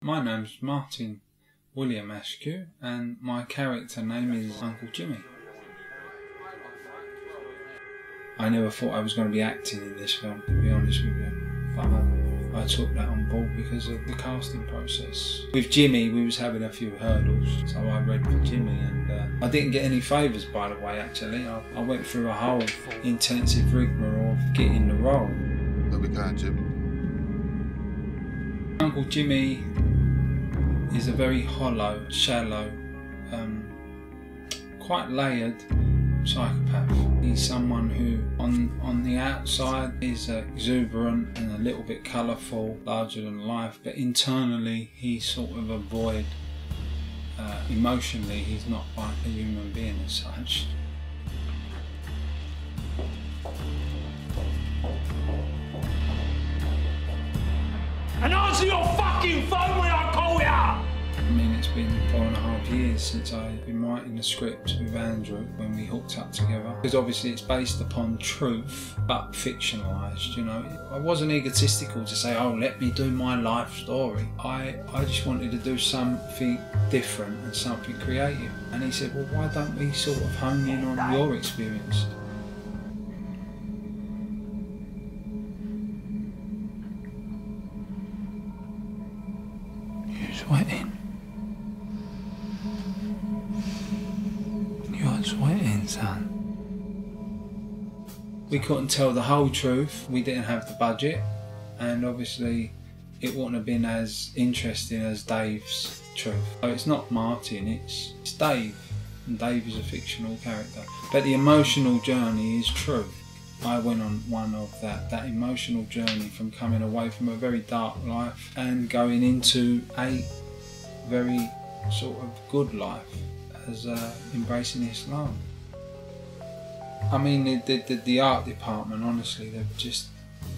My name's Martin William Askew, and my character name is Uncle Jimmy. I never thought I was going to be acting in this film, to be honest with you. But I, I took that on board because of the casting process. With Jimmy, we was having a few hurdles, so I read for Jimmy, and uh, I didn't get any favours, by the way. Actually, I, I went through a whole intensive rigmarole of getting the role. We going, Jimmy? Uncle Jimmy is a very hollow, shallow, um, quite layered psychopath. He's someone who, on on the outside, is exuberant and a little bit colourful, larger than life, but internally he's sort of a void. Uh, emotionally, he's not like a human being as such. And answer your fucking phone been four and a half years since I've been writing the script with Andrew when we hooked up together. Because obviously it's based upon truth, but fictionalised, you know. I wasn't egotistical to say, oh, let me do my life story. I, I just wanted to do something different and something creative. And he said, well, why don't we sort of hone in on your experience? Sweating. You're sweating, son. We couldn't tell the whole truth. We didn't have the budget, and obviously, it wouldn't have been as interesting as Dave's truth. So it's not Martin. It's it's Dave, and Dave is a fictional character. But the emotional journey is true. I went on one of that that emotional journey from coming away from a very dark life and going into a very sort of good life as uh, embracing Islam. I mean, the, the, the, art department, honestly, they've just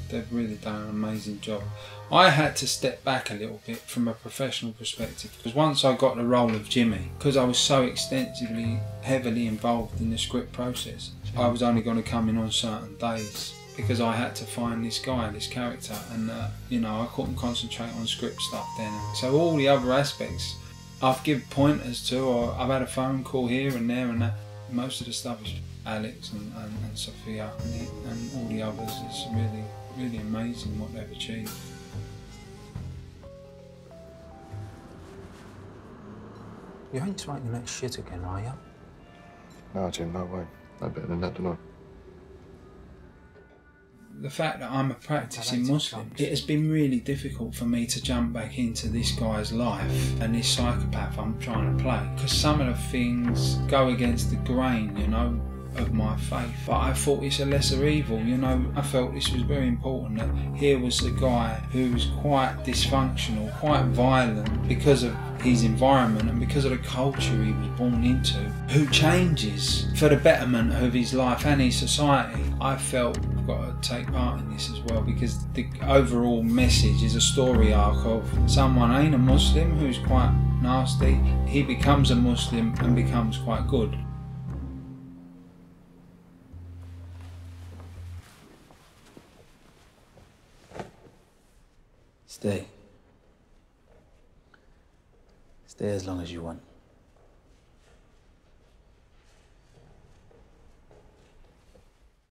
they've really done an amazing job. I had to step back a little bit from a professional perspective because once I got the role of Jimmy, because I was so extensively, heavily involved in the script process, I was only going to come in on certain days because I had to find this guy, this character, and uh, you know I couldn't concentrate on script stuff then. So all the other aspects, I've given pointers to, or I've had a phone call here and there, and that. Most of the stuff is Alex and, and, and Sophia and, the, and all the others. It's really, really amazing what they've achieved. You ain't smoking that shit again, are you? No, Jim, no way. No better than that, don't I? The fact that I'm a practicing Muslim, it has been really difficult for me to jump back into this guy's life and this psychopath I'm trying to play. Because some of the things go against the grain, you know, of my faith. But I thought it's a lesser evil, you know. I felt this was very important that here was a guy who was quite dysfunctional, quite violent because of his environment and because of the culture he was born into, who changes for the betterment of his life and his society. I felt got to take part in this as well because the overall message is a story arc of someone ain't a Muslim who's quite nasty, he becomes a Muslim and becomes quite good. Stay. Stay as long as you want.